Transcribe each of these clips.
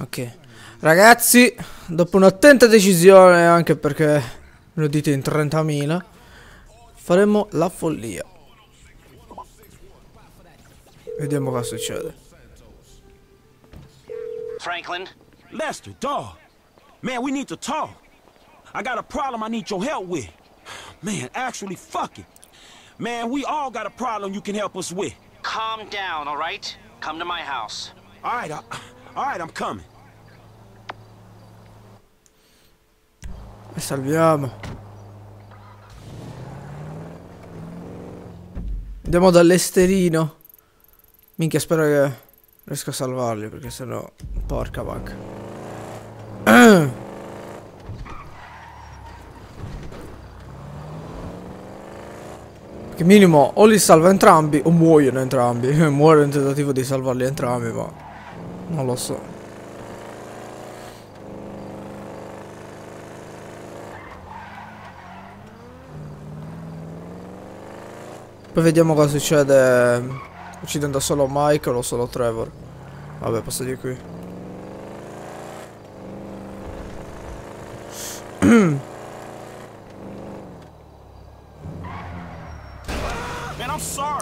Ok. Ragazzi, dopo un'attenta decisione, anche perché lo dite in 30.000, faremo la follia. Vediamo cosa succede. Franklin? Lester, dog. Man, we need to talk. I got a problem I need your help with. Man, actually, fuck it. Man, we all got a problem you can help us with. Calm down, all right? Come to my house. All right, I, all right, I'm coming. E salviamo. Andiamo dall'esterino. Minchia, spero che riesco a salvarli, perché sennò... Porca vacca. Che minimo o li salva entrambi o muoiono entrambi. Muore nel tentativo di salvarli entrambi, ma... Non lo so. Poi vediamo cosa succede uccidendo solo Michael o solo Trevor. Vabbè, passo di qui.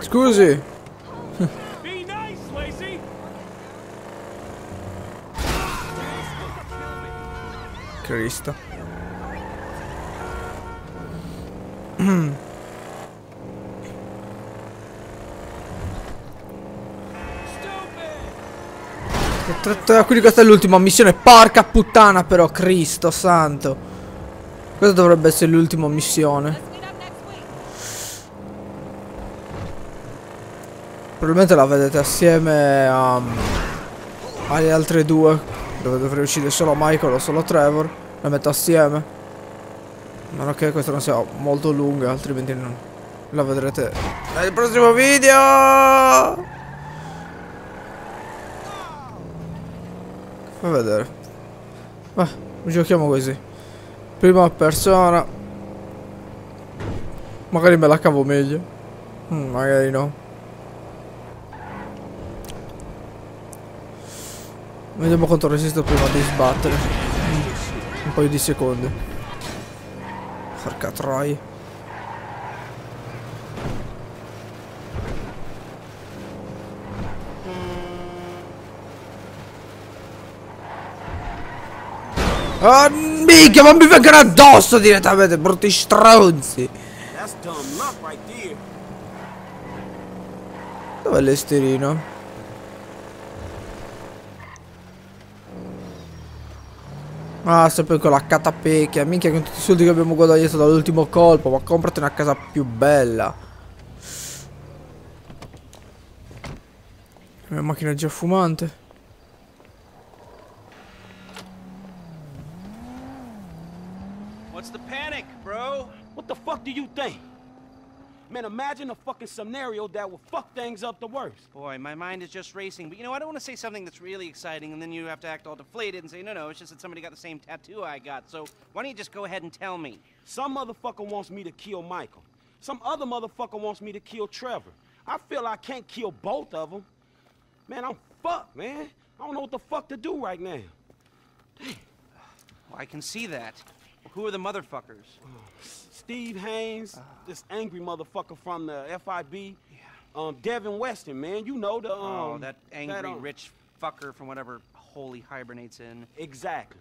Scusi. Cristo. Tra- tra- Quindi questa è l'ultima missione. Porca puttana però, Cristo santo. Questa dovrebbe essere l'ultima missione. Probabilmente la vedete assieme a, alle altre due. Dove dovrei uccidere solo Michael o solo Trevor. La metto assieme. Meno che questa non sia molto lunga, altrimenti non la vedrete nel prossimo video. Fa vedere. Va, giochiamo così. Prima persona. Magari me la cavo meglio. Mm, magari no. Vediamo quanto resisto prima di sbattere. Un paio di secondi. Porca troia. Ah, minchia, ma mi vengono addosso direttamente, brutti stronzi. Dov'è l'esterino? Ah, sempre con la catapecchia. Minchia, con tutti i soldi che abbiamo guadagnato dall'ultimo colpo. Ma comprati una casa più bella. La mia macchina è già fumante. Imagine a fucking scenario that would fuck things up the worst. Boy, my mind is just racing. But you know, I don't want to say something that's really exciting and then you have to act all deflated and say, no, no, it's just that somebody got the same tattoo I got. So why don't you just go ahead and tell me? Some motherfucker wants me to kill Michael. Some other motherfucker wants me to kill Trevor. I feel I can't kill both of them. Man, I'm fucked, man. I don't know what the fuck to do right now. Well, I can see that. Who are the motherfuckers? Steve Haines, this angry motherfucker from the FIB. Yeah. Um, Devin Weston, man. You know the um. oh, that angry um, rich fucker from whatever hole he hibernates in. Exactly.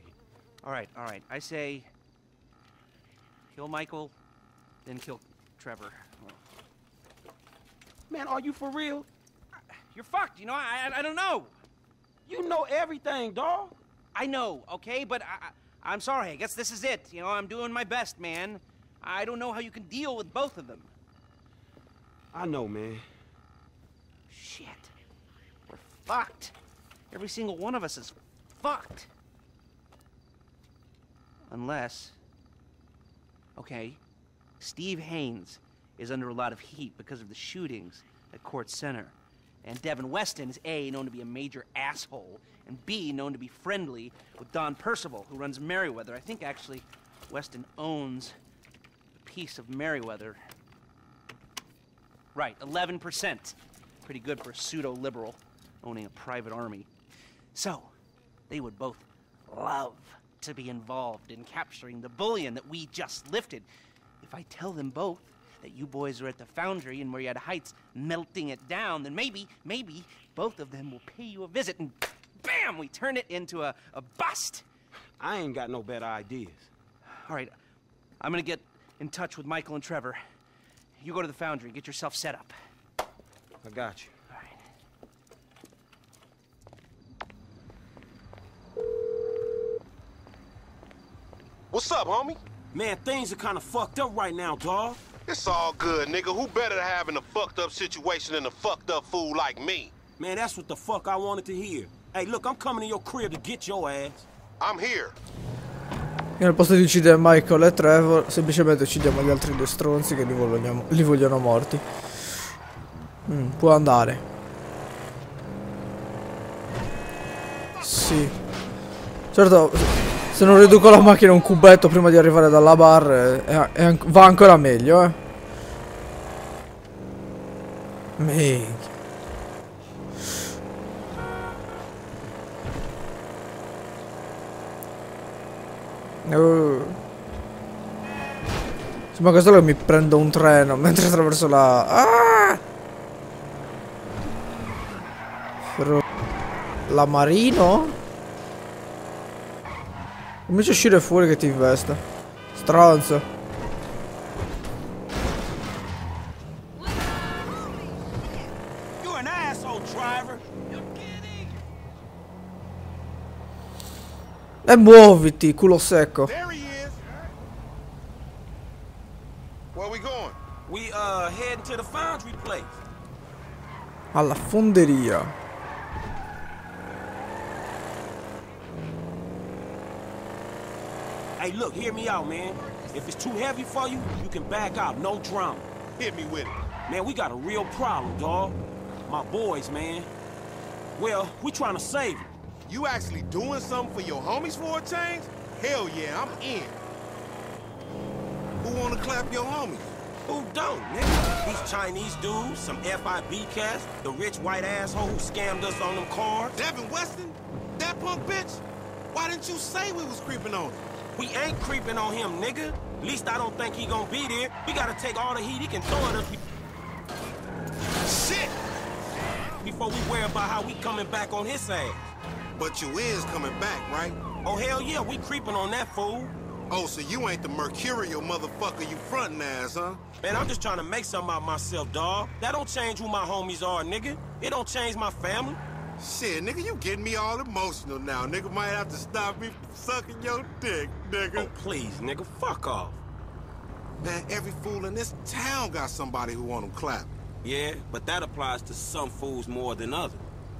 All right, all right. I say kill Michael, then kill Trevor. Man, are you for real? You're fucked. You know, I, I, I don't know. You know everything, dog. I know, okay, but I, I, I'm sorry. I guess this is it. You know, I'm doing my best, man. I don't know how you can deal with both of them. I know, man. Shit. We're fucked. Every single one of us is fucked. Unless. Okay, Steve Haines is under a lot of heat because of the shootings at Kortz Center. And Devin Weston is A, known to be a major asshole, and B, known to be friendly with Don Percival, who runs Merryweather. I think actually Weston owns a piece of Merryweather. Right, 11%. Pretty good for a pseudo liberal owning a private army. So, They would both love to be involved in capturing the bullion that we just lifted. If I tell them both that you boys are at the foundry in Murrieta Heights melting it down, then maybe, maybe both of them will pay you a visit and bam, we turn it into a, a bust. I ain't got no better ideas. All right, I'm gonna get in touch with Michael and Trevor. You go to the foundry, get yourself set up. I got you. All right. What's up, homie? Man, things are kind of fucked up right now, dawg. It's all good, nigga. Who better to have in a fucked up situation than a fucked up fool like me? Man, that's what the fuck I wanted to hear. Hey, look, I'm coming to your crib to get your ass. I'm here. Io al posto di uccidere Michael e Trevor, semplicemente uccidiamo gli altri due stronzi che li vogliono, li vogliono morti. Mm, può andare. Sì. Certo, se non riduco la macchina a un cubetto prima di arrivare dalla bar, è- è va ancora meglio, eh. Minchia. Uh. Sembra questo che mi prendo un treno mentre attraverso la... Ah! La Marino? Comincia a uscire fuori che ti investa. Stronzo. You're an asshole, driver. E muoviti, culo secco. There he Hey, look, hear me out, man. If it's too heavy for you, you can back out, no drama. Hit me with it. Man, we got a real problem, dawg. My boys, man. Well, we trying to save them. You actually doing something for your homies for a change? Hell yeah, I'm in. Who wanna clap your homies? Who don't, nigga? These Chinese dudes, some FIB cats, the rich white asshole who scammed us on them cars. Devin Weston? That punk bitch? Why didn't you say we was creeping on him? We ain't creeping on him, nigga. Least I don't think he gonna be there. We gotta take all the heat he can throw at us Shit! before we worry about how we coming back on his ass. But you is coming back, right? Oh, hell yeah, we creeping on that fool. Oh, so you ain't the mercurial motherfucker you frontin' as, huh? Man, I'm just trying to make something out myself, dawg. That don't change who my homies are, nigga. It don't change my family. Shit, nigga, you getting me all emotional now. Nigga might have to stop me from sucking your dick, nigga. Oh, please, nigga, fuck off. Man, every fool in this town got somebody who want them clapped. Yeah, but that applies to some fools more than others.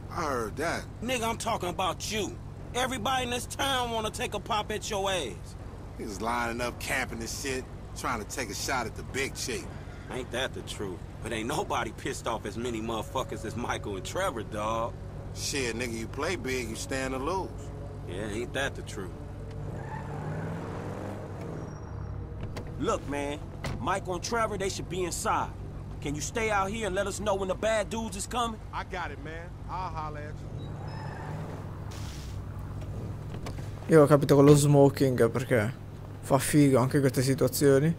I heard that. Nigga, I'm talking about you. Everybody in this town wanna take a pop at your ass. Was lining up, camping and shit, trying to take a shot at the big chick. Ain't that the truth? But ain't nobody pissed off as many motherfuckers as Michael and Trevor, dawg. Shit, nigga, you play big, you stand to lose. Yeah, ain't that the truth? Look, man, Mike and Trevor, they should be inside. Can you stay out here and let us know when the bad dudes is coming? I got it, man. I'll holler at you. Io ho capito con lo smoking perché fa figo anche queste situazioni.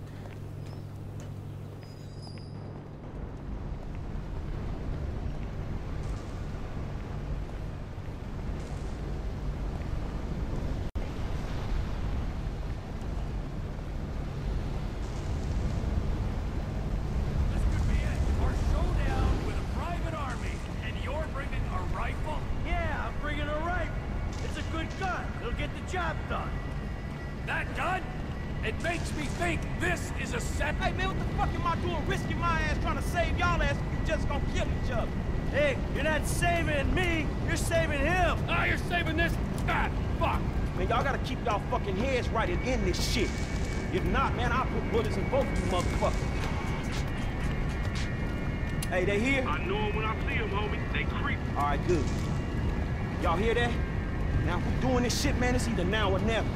This could be it. Our showdown with a private army. And you're bringing a rifle? Yeah, I'm bringing a rifle. It's a good gun. It'll get the job done. That gun? It makes me think this is a set. Hey, man, what the fuck am I doing risking my ass trying to save y'all ass if you just gonna kill each other? Hey, you're not saving me. You're saving him. Ah, you're saving this. Ah, fuck. Man, y'all gotta keep y'all fucking heads right and end this shit. If not, man, I'll put bullets in both of you motherfuckers. Hey, they here? I know him when I see him, homie. They creep. All right, good. Y'all hear that? Now, if we doing this shit, man, it's either now or never.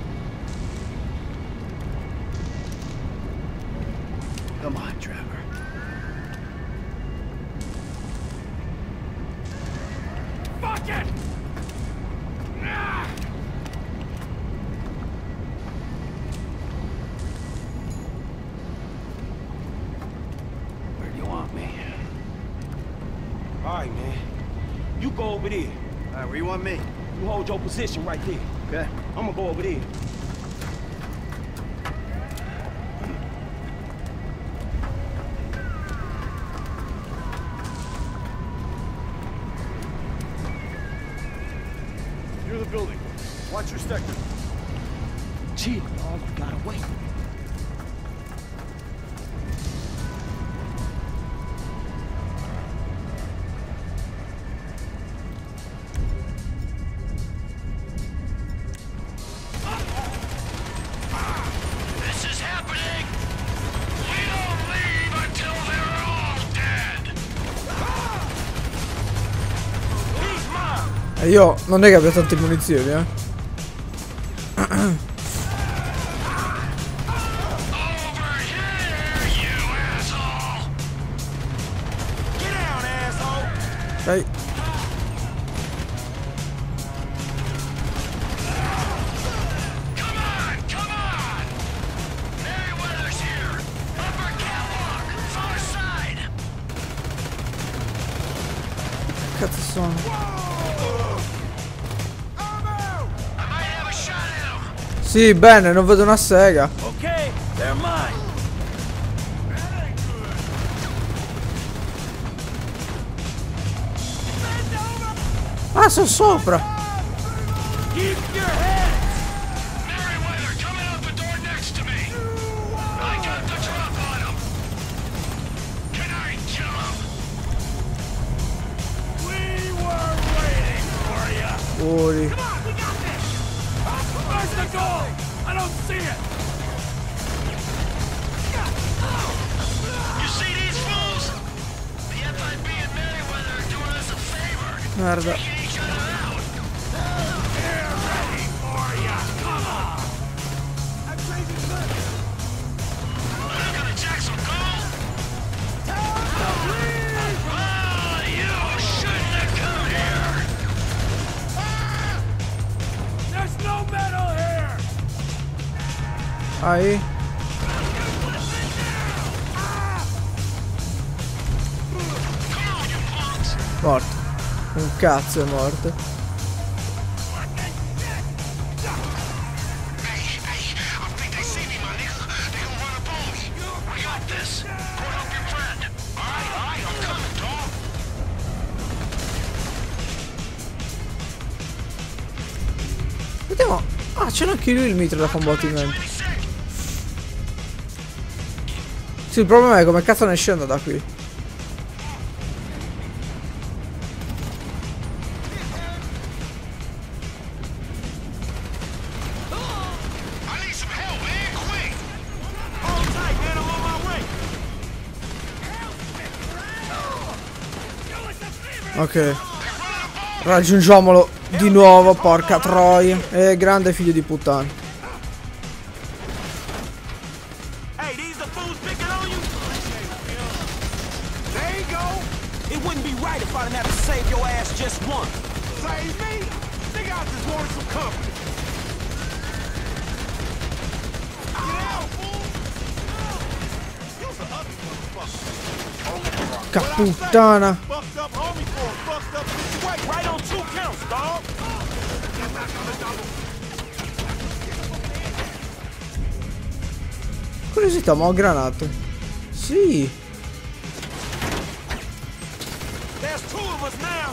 Come on, Trevor. You want me? You hold your position right there. Okay. I'm gonna go over there. E io non è che abbia tante munizioni, eh. Sì, bene, non vedo una sega. Okay, they're mine! Ah, sono sopra. guy. Morto. Un cazzo è morto. Vediamo. Ah, c'era anche lui il mitra da combattimento. Sì, il problema è come cazzo ne scendo da qui. Ok. Raggiungiamolo di nuovo, porca troia. Eh, grande figlio di puttana. There you go. It wouldn't be right if I didn't have to save your ass just once. Save me? Think I just wanted some company. Porca puttana! Curiosità, ma ho granato. Sì! There's two of us now.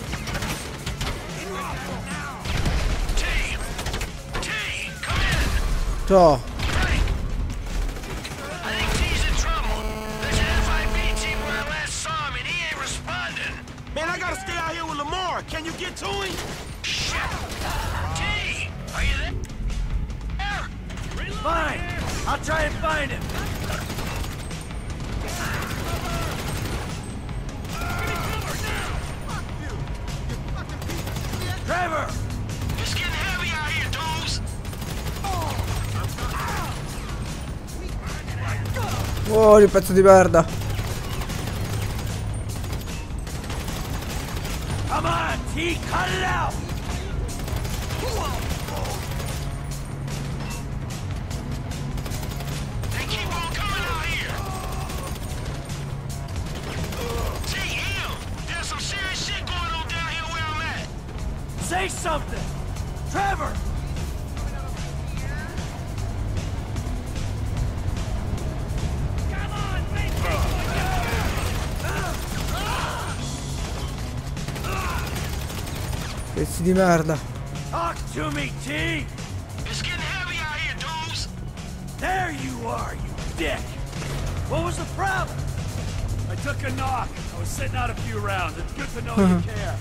T. T, come in. Toh. Frank. I think T's in trouble. There's an FIB team where I last saw him, and he ain't responding. Man, I gotta stay out here with Lamar. Can you get to him? Shit. T, are you there? Fine. I'll try and find him. Trevor! It's getting heavy out here, dudes. Fuori, pezzo di merda. Di merda. Talk to me, T! It's getting heavy out here, dudes. There you are, you dick! What was the problem? I took a knock. I was sitting out a few rounds. It's good to know you care.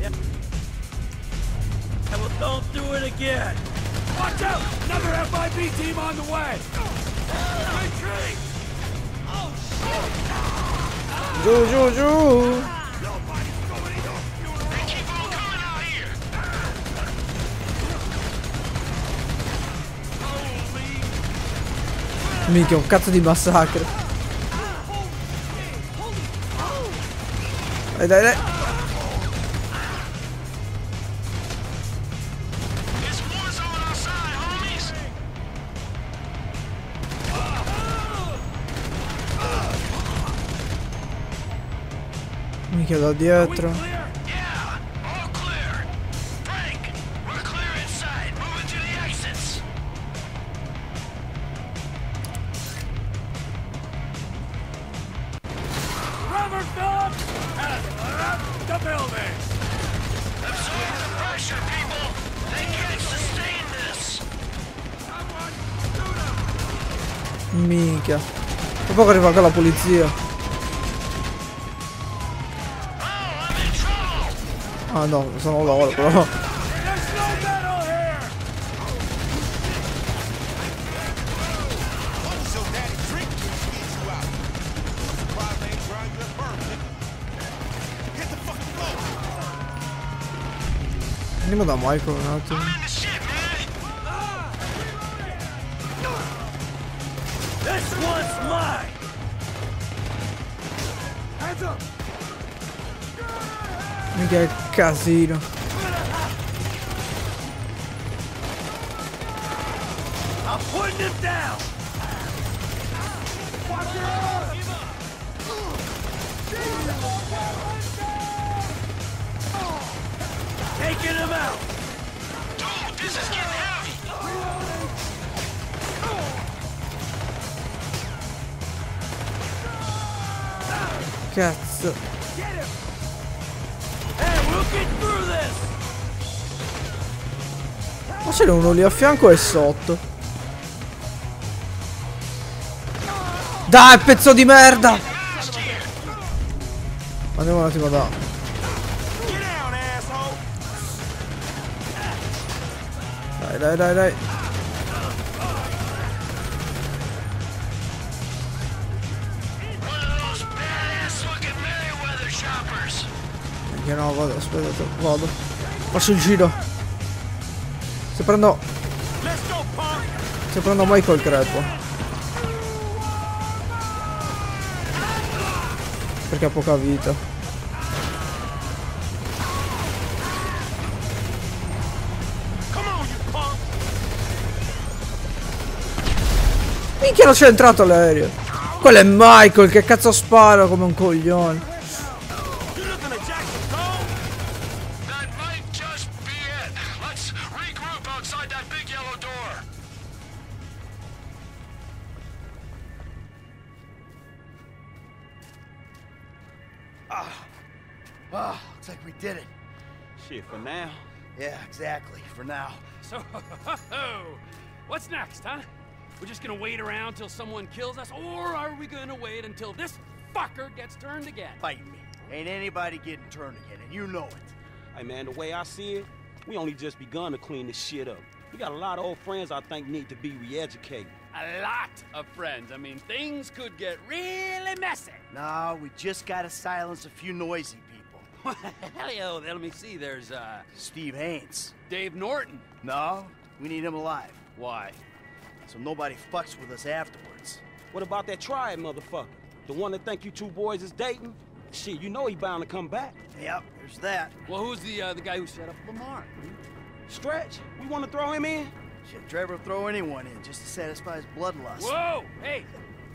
Yeah. Well, don't do it again. Watch out! Another FIB team on the way! Retreat! Oh, shit! Giù, giù, giù. Mica un cazzo di massacro Dai dai dai. Mica da dietro. poco arriva anche la polizia. Ah no, sono loro però. Andiamo da Michael un attimo. Minchia che casino. I'm putting him down! Watch your! Taking him out! Dude, this is getting heavy. Cazzo. Ma ce n'è uno lì a fianco e sotto. Dai, pezzo di merda! Andiamo un attimo da. Dai, dai, dai, dai. Minchia no, vado, aspetta, vado. Faccio il giro. Prendo. Se prendo Michael crepo. Perché ha poca vita. Minchia non c'è entrato l'aereo. Quello è Michael, che cazzo spara come un coglione. Ah, looks like we did it. Shit, for now. Yeah, exactly. For now. So, what's next, huh? We're just gonna wait around till someone kills us, or are we gonna wait until this fucker gets turned again? Fight me. Ain't anybody getting turned again, and you know it. Hey, man, the way I see it, we only just begun to clean this shit up. We got a lot of old friends I think need to be re-educated. A lot of friends. I mean, things could get really messy. No, we just gotta silence a few noisy people. Hell yeah, let me see. There's, uh, Steve Haines. Dave Norton. No, we need him alive. Why? So nobody fucks with us afterwards. What about that triad motherfucker? The one that think you two boys is dating? Shit, you know he bound to come back. Yep, there's that. Well, who's the, uh, the guy who set up Lamar? Stretch, we want to throw him in? Shit, Trevor will throw anyone in just to satisfy his bloodlust. Whoa! Hey!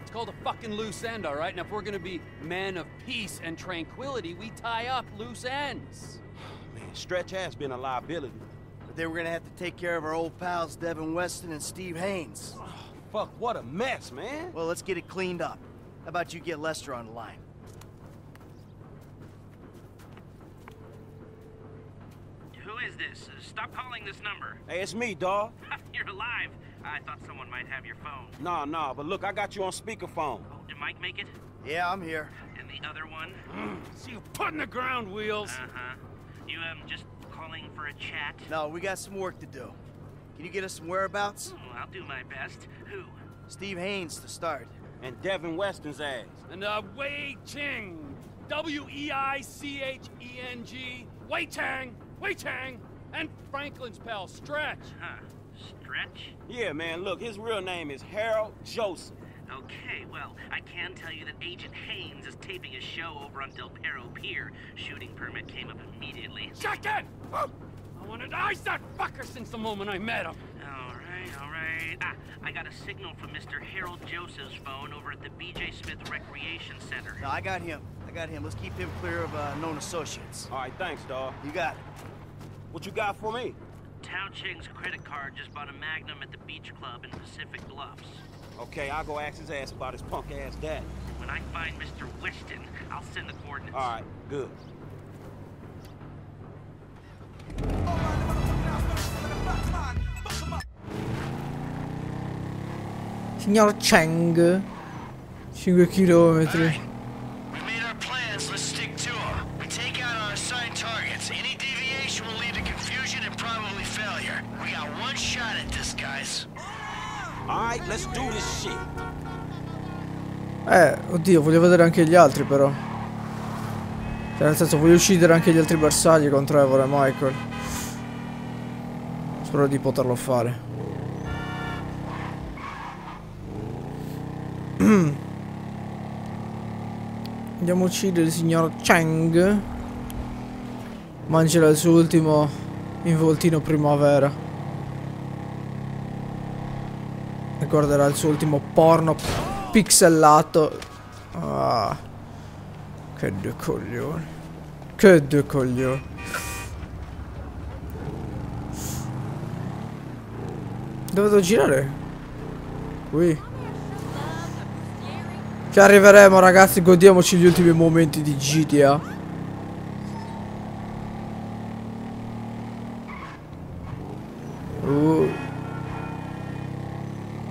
It's called a fucking loose end, all right? Now, if we're gonna be men of peace and tranquility, we tie up loose ends. Man, Stretch has been a liability. But they were gonna have to take care of our old pals Devin Weston and Steve Haines. Fuck, what a mess, man. Well, let's get it cleaned up. How about you get Lester on the line? Who is this? Uh, stop calling this number. Hey, it's me, dawg. You're alive. I thought someone might have your phone. Nah, nah, but look, I got you on speakerphone. Oh, did Mike make it? Yeah, I'm here. And the other one? See you putting the ground wheels. Uh-huh. You, um, just calling for a chat? No, we got some work to do. Can you get us some whereabouts? Oh, I'll do my best. Who? Steve Haines to start. And Devin Weston's ass. And uh, Wei Cheng. W E I C H E N G. Wei Tang. Wei Tang. And Franklin's pal, Stretch. Huh. Stretch? Yeah, man, look, his real name is Harold Joseph. Okay, well, I can tell you that Agent Haines is taping a show over on Del Perro Pier. Shooting permit came up immediately. Check it! I wanted to ice that fucker since the moment I met him. All right, all right. Ah, I got a signal from Mr. Harold Joseph's phone over at the B.J. Smith Recreation Center. No, I got him. I got him. Let's keep him clear of uh, known associates. All right, thanks, dawg. You got it. What you got for me? Tao Cheng's credit card just bought a Magnum at the beach club in Pacific Bluffs. Okay, I'll go ask his ass about his punk ass dad. When I find Mr. Weston, I'll send the coordinates. All right, good. Signor Cheng. 5 chilometri. Eh, oddio, voglio vedere anche gli altri però. Cioè, nel senso, voglio uccidere anche gli altri bersagli con Trevor e Michael. Spero di poterlo fare. Andiamo a uccidere il signor Cheng. Mangerà il suo ultimo involtino primavera. Guarderà il suo ultimo porno pixelato. Ah. Che due coglioni. Che due coglioni. Dove devo girare? Qui. Ci arriveremo ragazzi, godiamoci gli ultimi momenti di GTA.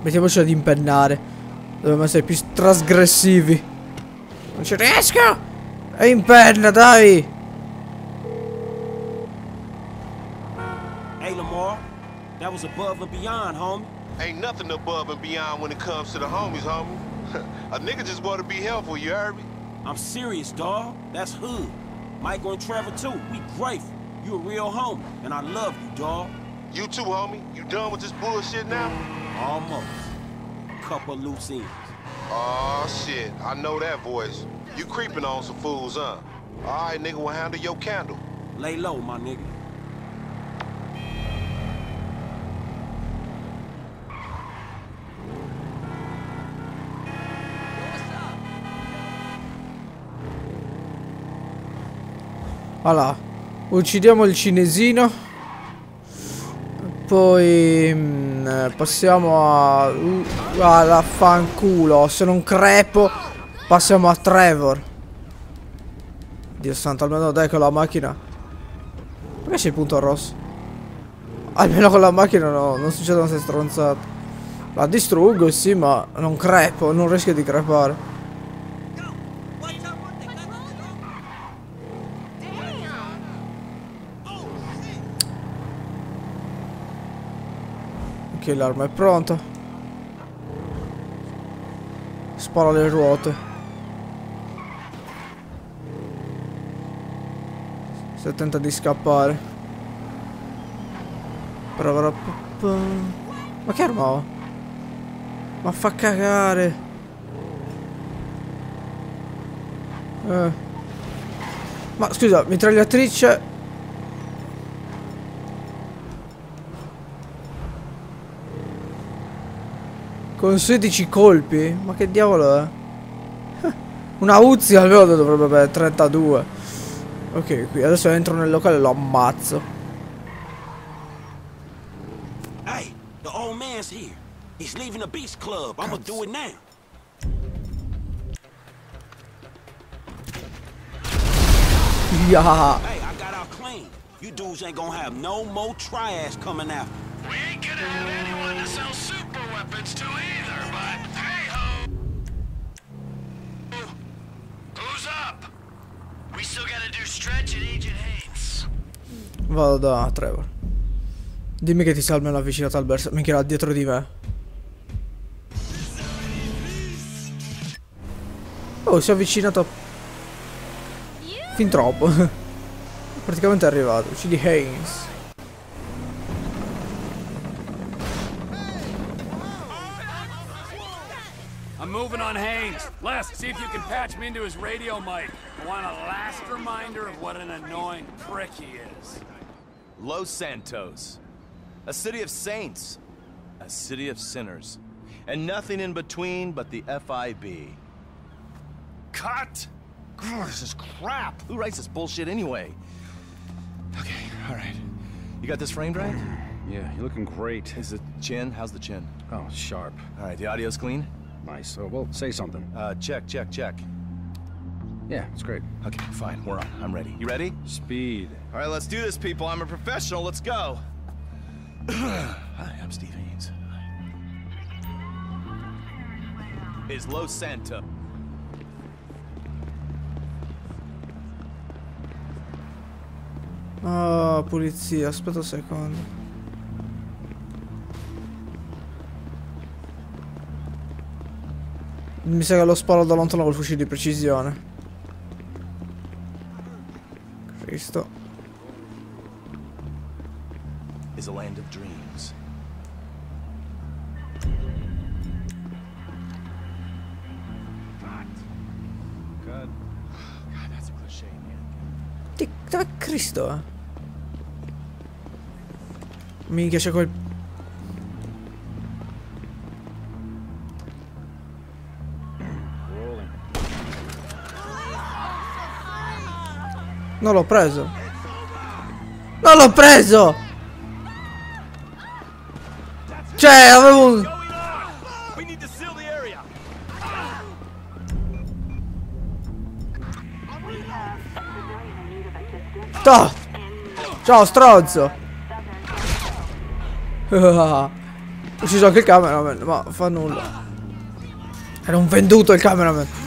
Mettiamoci ad impennare. Dobbiamo essere più trasgressivi. Non ci riesco! E impenna, dai! Hey, Lamar, that was above and beyond, homie. Ain't nothing above and beyond when it comes to the homies, homie. a nigga just want to be helpful, you heard me? I'm serious, dawg. That's hood. Michael and Trevor, too. We grateful. You a real homie, and I love you, dawg. You too, homie. You done with this bullshit now? Almost. Couple loose ends. Aw, shit. I know that voice. You creeping on some fools, huh? All right, nigga, we'll handle your candle. Lay low, my nigga. Allora, uccidiamo il cinesino. Poi mm, eh, passiamo a... Uh, alla fanculo. Se non crepo, passiamo a Trevor. Dio santo, almeno dai con la macchina. Perché c'è il punto rosso? Almeno con la macchina no, non succedono queste stronzate. La distruggo, sì, ma non crepo, non rischio di crepare. L'arma è pronta. Spara le ruote. Se tenta di scappare. Ma che arma ho? Ma fa cagare. Eh. Ma scusa, mitragliatrice Con 16 colpi? Ma che diavolo è? Una Uzi almeno dovrebbe avere 32. Ok, qui adesso entro nel locale e lo ammazzo. Hey, the old man's here. He's leaving the Beast Club. I'm gonna do it now. Yeah. Hey, I got out clean. You dudes ain't gonna have no more triads coming out. We ain't gonna have Vado da Trevor. Dimmi che ti salva almeno avvicinato al bersaglio. Minchia, era dietro di me. Oh, si è avvicinato. Fin troppo. Praticamente è arrivato. Uccidi Haynes. Moving on Haynes. Les, see if you can patch me into his radio mic. I want a last reminder of what an annoying prick he is. Los Santos. A city of saints. A city of sinners. And nothing in between but the FIB. Cut! Grr, this is crap! Who writes this bullshit anyway? Okay, alright. You got this framed right? Yeah, you're looking great. Is the chin? How's the chin? Oh, sharp. Alright, the audio's clean? Nice. Oh, well, say something. Uh, check, check, check. Yeah, it's great. Okay, fine, we're on. I'm ready. You ready? Speed. Alright, let's do this, people. I'm a professional. Let's go. Hi, I'm Steve Haines. Is Los Santos. Ah, pulizia. Aspetta un secondo. Mi sa che lo sparo da lontano col fucile di precisione. Cristo. is a land of dreams. God. God, that's a cliche, man. Non l'ho preso. Non l'ho preso! Cioè, avevo un... To! Ciao, stronzo! Ho ucciso anche il cameraman, ma fa nulla. Era un venduto il cameraman.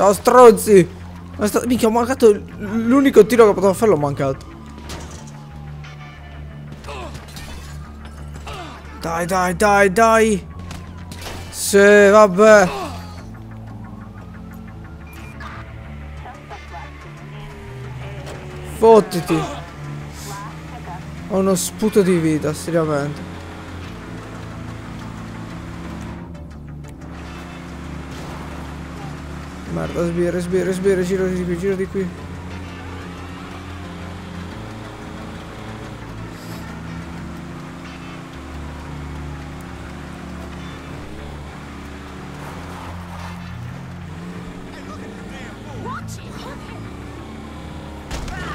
Ciao, stronzi! Ma sta... Minchia, ho mancato l'unico tiro che potevo fare, l'ho mancato. Dai, dai, dai, dai! Sì, vabbè. Fottiti. Ho uno sputo di vita, seriamente. Merda, sbirra, sbirra, sbirra, giro di qui, giro di qui.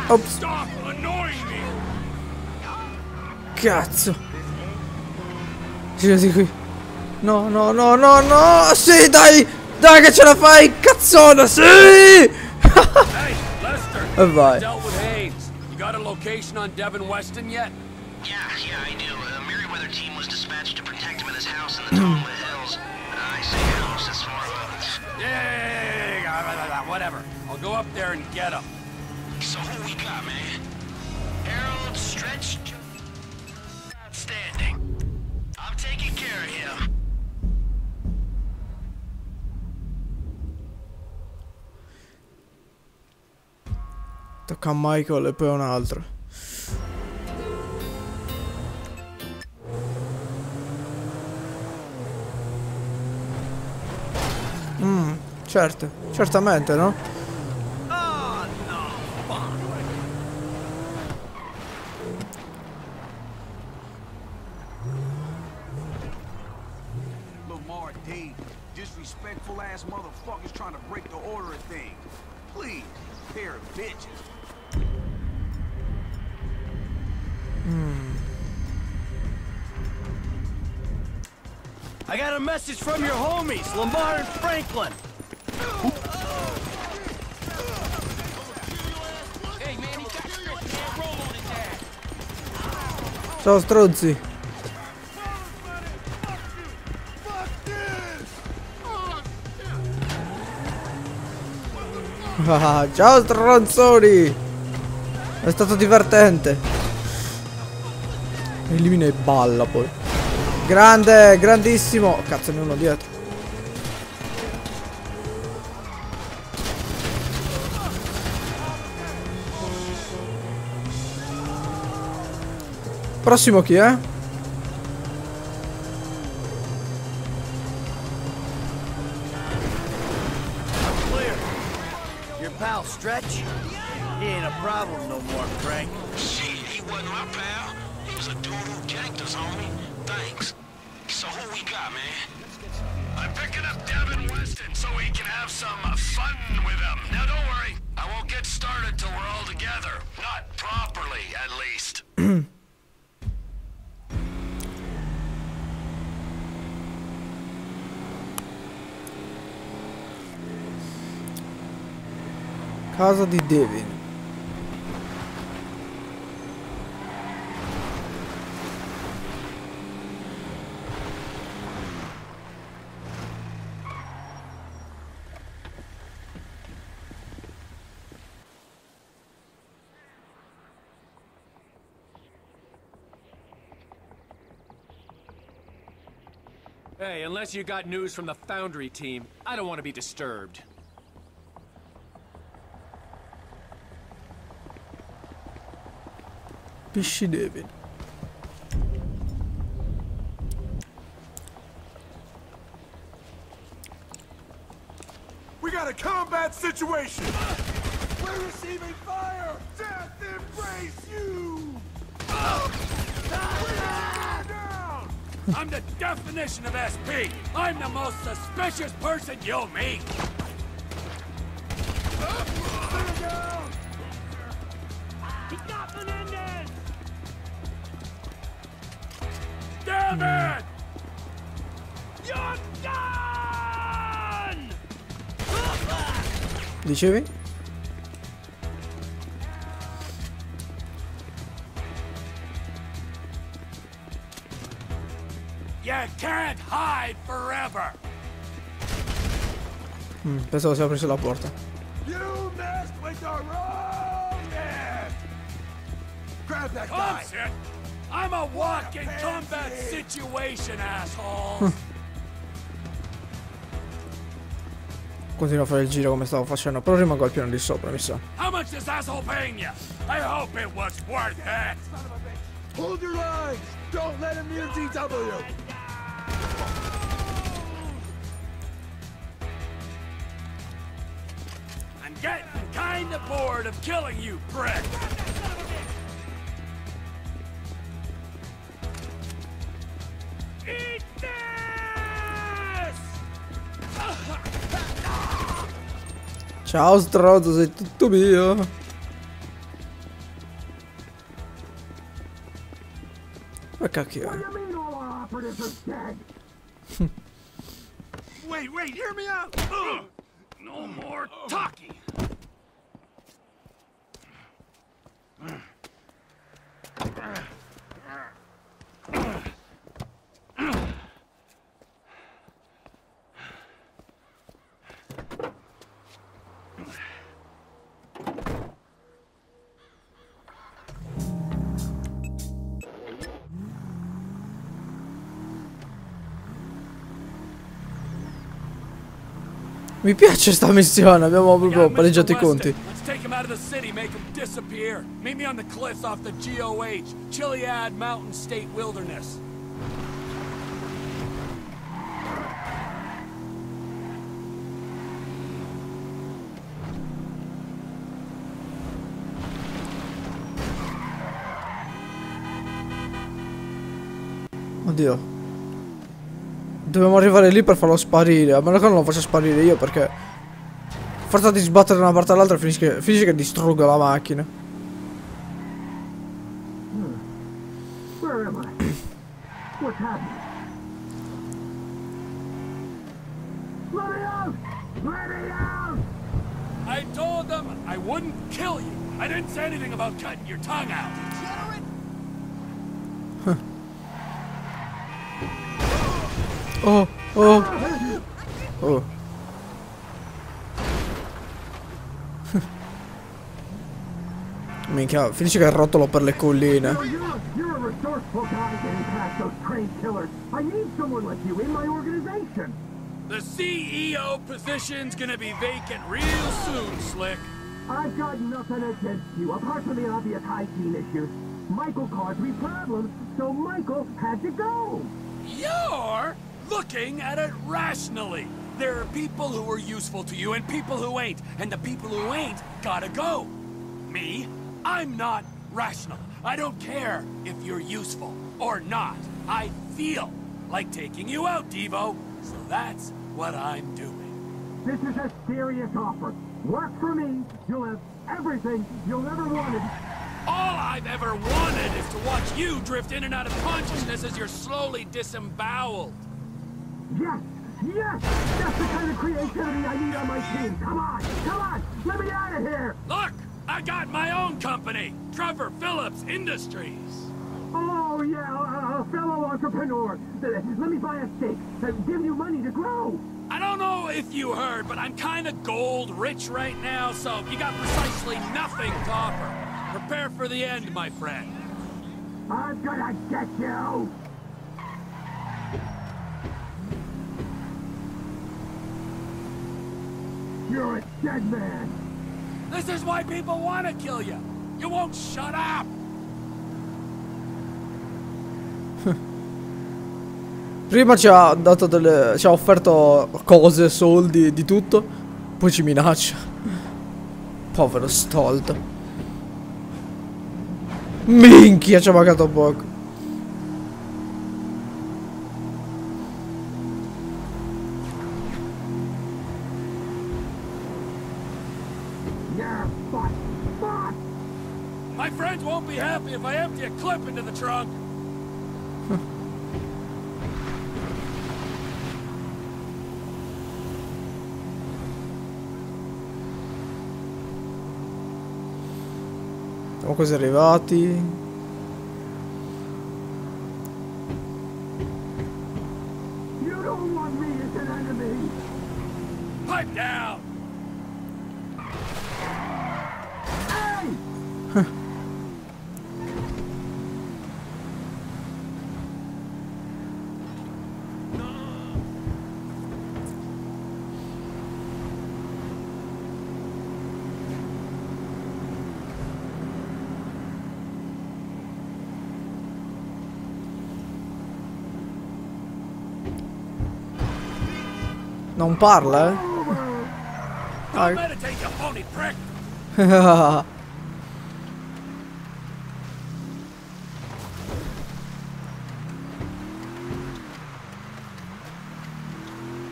Ops, cazzo. Gira di qui. No, no, no, no, no. Sì, dai. Dai che ce la fai, cazzona. Sì. Hey, Lester! E vai. Dealt with Haines. You got a location on Devin Weston yet? Yeah, yeah, I do. Uh, a Merryweather team was dispatched to protect him at his house in the Tongva Hills. Uh, I say house, it's more of Yeah, whatever. I'll go up there and get him. So who we got, man? Harold Stretch... Outstanding. I'm taking care of him. Tocca a Michael e poi a un altro. Mm, certo, certamente, no? Franklin. Ciao stronzi. Ah, ciao stronzoni. È stato divertente. Elimina e balla poi. Grande, grandissimo. Cazzo, ne uno dietro. Prossimo chi è? Clear. Your pal Stretch? He ain't a problem no more, Frank. Shit, he wasn't my pal. He was a dude who jacked us, homie. Thanks. So who we got, man? I'm picking up Devin Weston so we can have some uh, fun with him. Now don't worry, I won't get started till we're all together. Not properly, at least. Casa di Devin. Hey, unless you got news from the Foundry team, I don't want to be disturbed. Pisci Devin. We got a combat situation! We're receiving fire! Death embrace you! I'm the definition of SP. I'm the most suspicious person you'll meet. Dicevi? You can't hide forever. Mm, pensavo si aprisse la porta. You messed with the wrong man! Grab that guy! I'm a walking combat situation, asshole. Continuo a fare il giro come stavo facendo, però rimango al piano di sopra, mi sa. How much is asshole paying you? I hope it was worth it. Hold your lines! Don't let him near DW! I'm getting kind of bored of killing you, prick. Ciao stronzo, sei tutto mio. Ma cacchio? Wait, wait, hear me out! No more talking! Mi piace sta missione, abbiamo proprio pareggiato i conti. Oddio. Dobbiamo arrivare lì per farlo sparire. A meno che non lo faccia sparire io perché. Forza di sbattere da una parte all'altra finisce, finisce che distruggo la macchina. I told them I wouldn't kill you. I didn't say anything about cutting your tongue out. Oh, oh. Oh. Minchia, finisce che rotolo per le colline. You're, you're a resourceful guy getting past those trained killers. I need someone like you in my organization. The CEO position's gonna be vacant real soon, Slick. I've got nothing against you, apart from the obvious hygiene issues. Michael caused me problems, so Michael had to go. You're looking at it rationally. There are people who are useful to you and people who ain't, and the people who ain't gotta go. Me, I'm not rational. I don't care if you're useful or not. I feel like taking you out, Devo. So that's what I'm doing. This is a serious offer. Work for me, you'll have everything you'll ever wanted. All I've ever wanted is to watch you drift in and out of consciousness as you're slowly disemboweled. Yes, yes, that's the kind of creativity I need on my team. Come on, come on, let me out of here. Look, I got my own company, Trevor Phillips Industries. Oh yeah, a, a fellow entrepreneur. Uh, Let me buy a stake. and give you money to grow. I don't know if you heard, but I'm kind of gold rich right now, so you got precisely nothing to offer. Prepare for the end, my friend. I'm gonna get you. You're a dead man. This is why people want to kill you. You won't shut up. Prima ci ha dato delle. ci ha offerto cose, soldi, di tutto. Poi ci minaccia. Povero stolto. Minchia, ci ha pagato poco. Clip into the trunk. Siamo quasi arrivati. You don't want me as an enemy. Pipe down. Non parla, eh? Go meditate, you phony prick.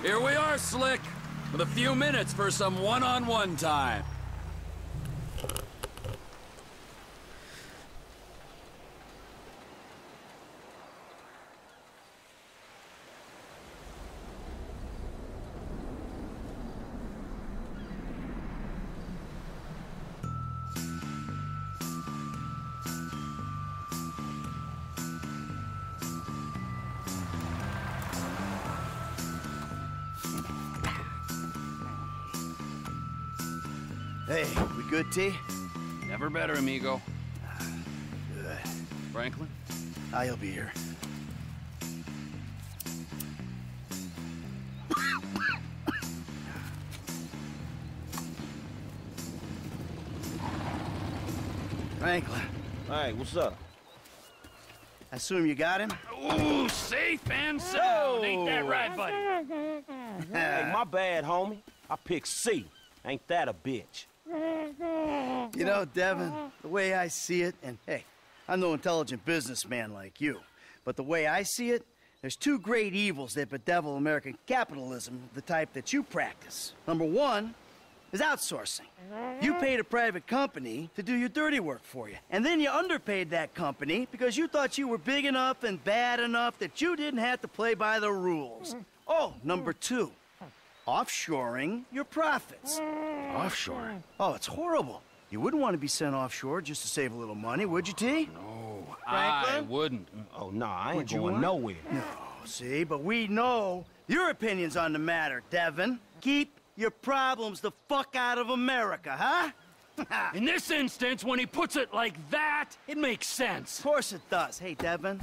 Here we are, Slick, with a few minutes for some one-on-one time. Hey, we good, T? Never better, amigo. Good. Franklin? I'll be here. Franklin, Hey, what's up? I assume you got him? Ooh, safe and sound. Ain't that right, buddy? Hey, my bad, homie. I picked C. Ain't that a bitch? You know, Devin, the way I see it, and hey, I'm no intelligent businessman like you, but the way I see it, There's two great evils that bedevil American capitalism, the type that you practice. Number one is outsourcing. You paid a private company to do your dirty work for you. And then you underpaid that company because you thought you were big enough and bad enough that you didn't have to play by the rules. Oh, number two, offshoring your profits. Offshore? Oh, it's horrible. You wouldn't want to be sent offshore just to save a little money, would you, T? No, I wouldn't. Oh, no, I ain't Would you going want- nowhere. No, see, but we know your opinions on the matter, Devin. Keep your problems the fuck out of America, huh? In this instance, when he puts it like that, it makes sense. Of course it does. Hey, Devin.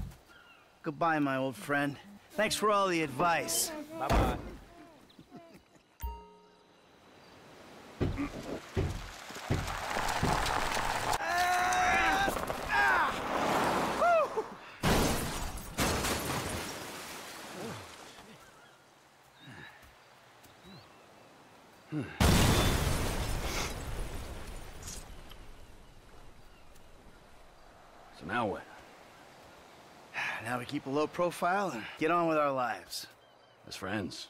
Goodbye, my old friend. Thanks for all the advice. Bye-bye. Keep a low profile and get on with our lives. As friends?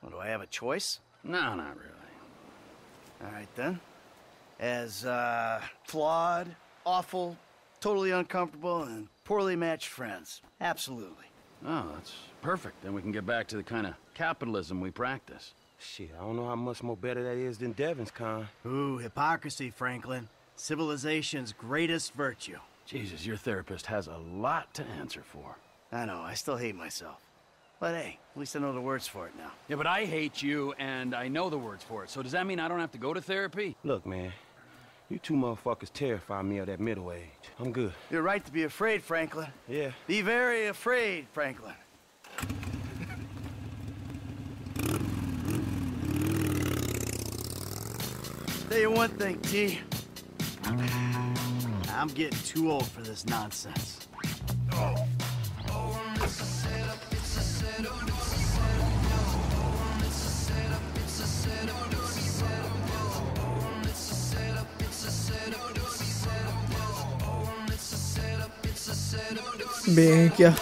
Well, do I have a choice? No, not really. All right, then. As, uh, flawed, awful, totally uncomfortable, and poorly matched friends. Absolutely. Oh, that's perfect. Then we can get back to the kind of capitalism we practice. Shit, I don't know how much more better that is than Devin's kind. Ooh, hypocrisy, Franklin. Civilization's greatest virtue. Jesus, your therapist has a lot to answer for. I know, I still hate myself. But hey, at least I know the words for it now. Yeah, but I hate you, and I know the words for it. So does that mean I don't have to go to therapy? Look, man, you two motherfuckers terrify me of that middle age. I'm good. You're right to be afraid, Franklin. Yeah. Be very afraid, Franklin. Tell you one thing, T. I'm getting too old for this nonsense. Minchia.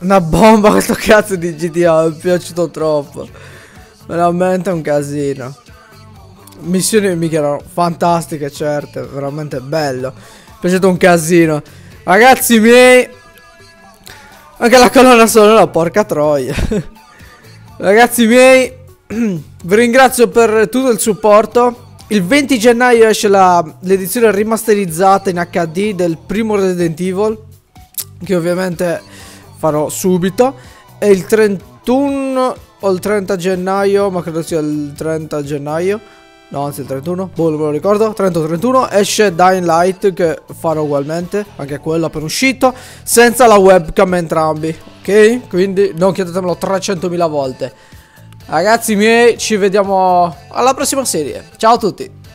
Una bomba questo cazzo di GTA, mi è piaciuto troppo. Veramente un casino. Missioni mica erano fantastiche, certo, veramente bello. Mi è piaciuto un casino. Ragazzi miei, anche la colonna sonora, porca troia. Ragazzi miei, vi ringrazio per tutto il supporto. Il 20 gennaio esce l'edizione rimasterizzata in HD del primo Resident Evil, che ovviamente farò subito. E il 31 o il 30 gennaio, ma credo sia il 30 gennaio. No, anzi il 31, boh, me lo ricordo. 30-31 esce Dying Light che farò ugualmente, anche quello appena uscito, senza la webcam entrambi, ok? Quindi non chiedetemelo 300.000 volte. Ragazzi miei, ci vediamo alla prossima serie. Ciao a tutti.